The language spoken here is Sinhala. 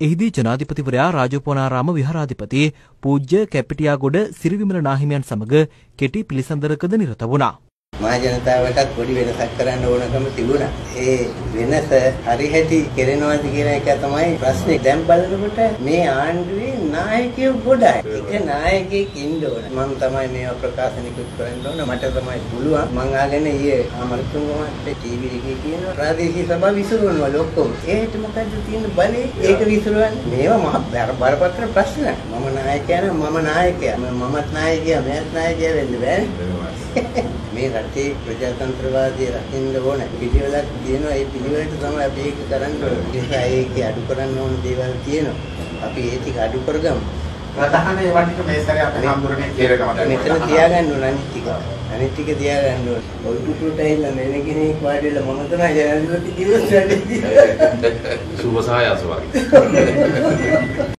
එහිදී ජනාධිපතිවරයා රාජෝපනාරාම විහාරාධිපති පූජ්‍ය කැපිටියාගොඩ සිරිවිමල නාහිමියන් සමග කෙටි පිළිසඳරකද නිරත වුණා. මහ ජනතාවටත් පොඩි වෙනසක් කරන්න ඕනකම තිබුණා. ඒ වෙනස හරි හැටි කෙරෙනවද කියන එක තමයි ප්‍රශ්නේ. දැන් බලනකොට මේ ආණ්ඩුවේ නායකයෝ ගොඩයි. එක නායකයෙක් ඉන්න ඕන. මම තමයි මේවා ප්‍රකාශනිකුත් කරන්න ඕන. මට තමයි පුළුවන්. මං ආගෙන ඊයේ අමරතුංග මහත්තයා ටීවී එකේ කියන ප්‍රාදේශීය සභාව විසිරුවනවා ලොක්කොම. ඒකට මොකද්ද තියෙන බලේ? ඒක විසිරුවන්නේ. මේවා මහ බරපතල ප්‍රශ්න. මම නායකයා නම් මම නායකයා. මමත් නායකයා, මෙයත් නායකයා වෙන්න බෑනේ. මේ රටේ ප්‍රජාතන්ත්‍රවාදී රකින්න ඕන පිළිවෙලක් තියෙනවා. ඒ පිළිවෙලට තමයි අපි ඒක කරන්න ඕනේ. ඒ ඒකේ අඩු කරන්න ඕන දේවල් තියෙනවා. අපි ඒ ටික අඩු කරගමු. ප්‍රධාන ඒවා ටික මේ සැරේ අපේ හම්දුරනේ කියලා ගමු මෙතන තියාගන්න ඕන අනිත් ටික. අනිත් ටික තියාගන්න ඕන. ඔය ටුටුට ඇවිල්ලා මෙන්න කෙනෙක් වාඩිලා මම තමයි ජනාධිපති කිව්වොත් වැඩි සුබ සහායස වගේ